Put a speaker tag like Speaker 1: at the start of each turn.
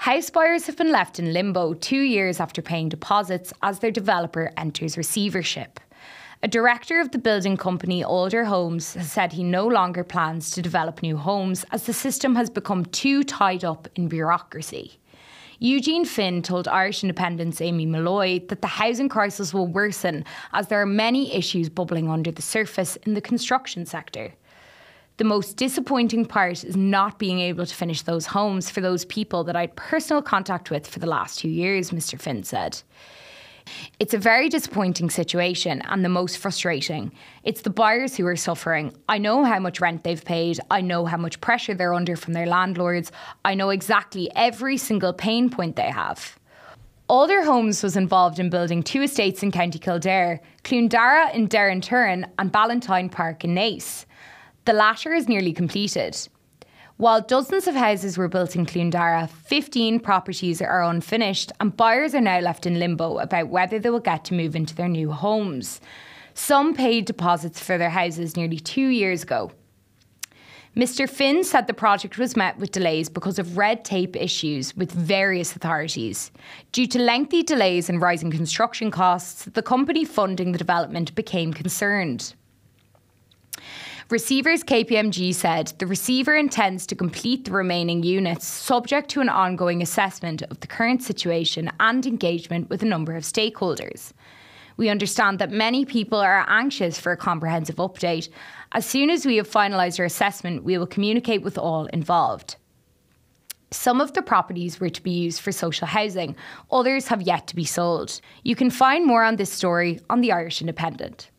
Speaker 1: House buyers have been left in limbo two years after paying deposits as their developer enters receivership. A director of the building company Alder Homes has said he no longer plans to develop new homes as the system has become too tied up in bureaucracy. Eugene Finn told Irish Independent's Amy Molloy that the housing crisis will worsen as there are many issues bubbling under the surface in the construction sector. The most disappointing part is not being able to finish those homes for those people that I had personal contact with for the last two years, Mr. Finn said. It's a very disappointing situation and the most frustrating. It's the buyers who are suffering. I know how much rent they've paid. I know how much pressure they're under from their landlords. I know exactly every single pain point they have. Alder Homes was involved in building two estates in County Kildare, Cluain Dara in Derrinturn and Ballintine Park in Naas. The latter is nearly completed. While dozens of houses were built in Cluain Dara, 15 properties are unfinished, and buyers are now left in limbo about whether they will get to move into their new homes. Some paid deposits for their houses nearly two years ago. Mr. Finn said the project was met with delays because of red tape issues with various authorities. Due to lengthy delays and rising construction costs, the company funding the development became concerned. Receivers KPMG said the receiver intends to complete the remaining units subject to an ongoing assessment of the current situation and engagement with a number of stakeholders. We understand that many people are anxious for a comprehensive update. As soon as we have finalised our assessment, we will communicate with all involved. Some of the properties were to be used for social housing, others have yet to be sold. You can find more on this story on the Irish Independent.